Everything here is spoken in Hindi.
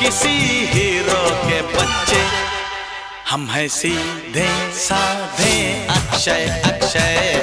किसी हीरो के बच्चे। हम हैं सीधे साधे। अक्षय अक्षय।